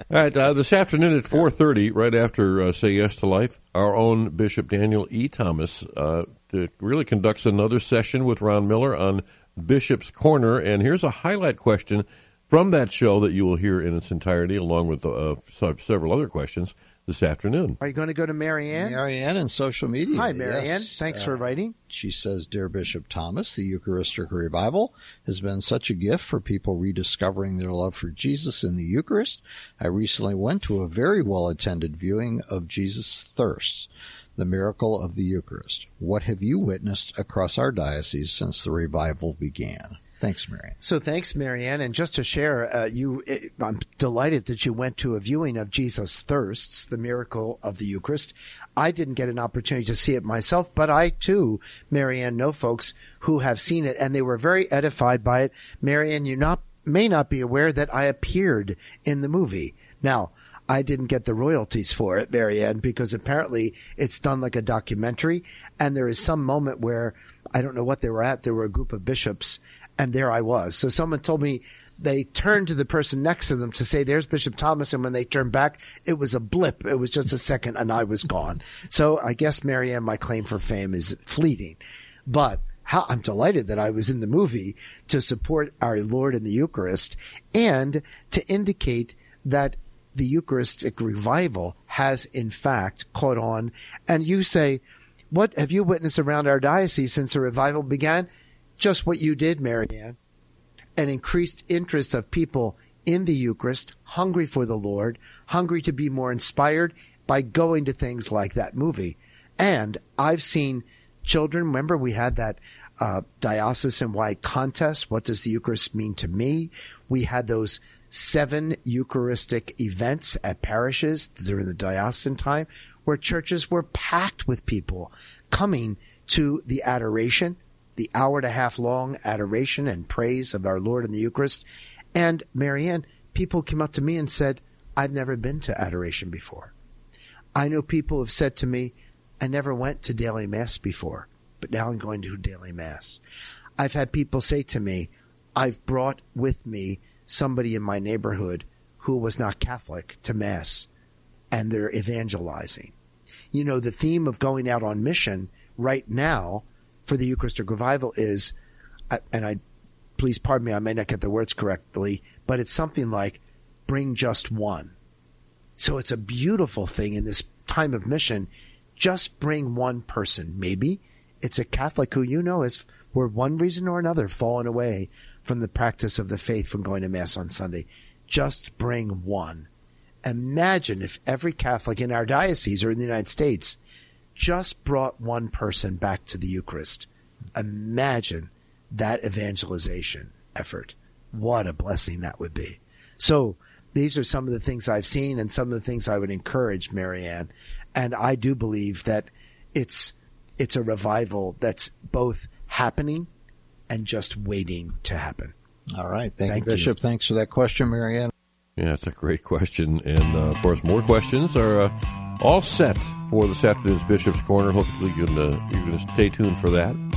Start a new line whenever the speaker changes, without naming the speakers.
All right, uh, this afternoon at 4.30, right after uh, Say Yes to Life, our own Bishop Daniel E. Thomas uh, really conducts another session with Ron Miller on Bishop's Corner. And here's a highlight question from that show that you will hear in its entirety, along with uh, several other questions this afternoon.
Are you going to go to Marianne?
Marianne in social media.
Hi, Marianne.
Yes.
Thanks uh, for writing.
She says, Dear Bishop Thomas, the Eucharistic Revival has been such a gift for people rediscovering their love for Jesus in the Eucharist. I recently went to a very well attended viewing of Jesus Thirsts, the miracle of the Eucharist. What have you witnessed across our diocese since the revival began? Thanks, Marianne.
So thanks, Marianne. And just to share, uh, you, I'm delighted that you went to a viewing of Jesus Thirsts, the miracle of the Eucharist. I didn't get an opportunity to see it myself, but I too, Marianne, know folks who have seen it and they were very edified by it. Marianne, you not, may not be aware that I appeared in the movie. Now, I didn't get the royalties for it, Marianne, because apparently it's done like a documentary. And there is some moment where I don't know what they were at. There were a group of bishops and there I was. So someone told me they turned to the person next to them to say, there's Bishop Thomas. And when they turned back, it was a blip. It was just a second and I was gone. So I guess Marianne, my claim for fame is fleeting, but how I'm delighted that I was in the movie to support our Lord in the Eucharist and to indicate that the Eucharistic revival has in fact caught on. And you say, what have you witnessed around our diocese since the revival began? Just what you did, Marianne, an increased interest of people in the Eucharist, hungry for the Lord, hungry to be more inspired by going to things like that movie. And I've seen children, remember we had that uh, diocesan wide contest. What does the Eucharist mean to me? We had those seven Eucharistic events at parishes during the diocesan time where churches were packed with people coming to the adoration, the hour and a half long adoration and praise of our Lord in the Eucharist. And Marianne, people came up to me and said, I've never been to adoration before. I know people have said to me, I never went to daily mass before, but now I'm going to daily mass. I've had people say to me, I've brought with me somebody in my neighborhood who was not Catholic to mass and they're evangelizing. You know, the theme of going out on mission right now for the Eucharistic revival is, and I, please pardon me, I may not get the words correctly, but it's something like, bring just one. So it's a beautiful thing in this time of mission. Just bring one person. Maybe it's a Catholic who you know has, for one reason or another, fallen away from the practice of the faith from going to Mass on Sunday. Just bring one. Imagine if every Catholic in our diocese or in the United States just brought one person back to the Eucharist. Imagine that evangelization effort. What a blessing that would be. So these are some of the things I've seen and some of the things I would encourage Marianne. And I do believe that it's, it's a revival that's both happening and just waiting to happen.
All right. Thank, Thank you, Bishop. You. Thanks for that question, Marianne.
Yeah, it's a great question. And uh, of course, more questions are uh, all set for this afternoon's Bishop's Corner. Hopefully, you can, uh, you're going to stay tuned for that.